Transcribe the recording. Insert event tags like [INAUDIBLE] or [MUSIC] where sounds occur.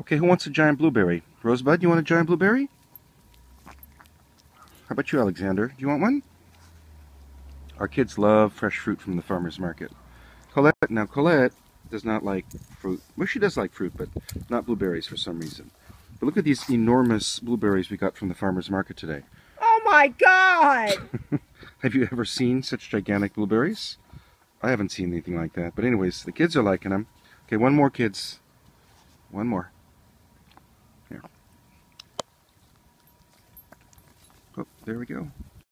Okay, who wants a giant blueberry? Rosebud, you want a giant blueberry? How about you, Alexander? Do you want one? Our kids love fresh fruit from the farmer's market. Colette, now Colette does not like fruit. Well, she does like fruit, but not blueberries for some reason. But look at these enormous blueberries we got from the farmer's market today. Oh my God! [LAUGHS] Have you ever seen such gigantic blueberries? I haven't seen anything like that. But anyways, the kids are liking them. Okay, one more, kids. One more. Oh, there we go.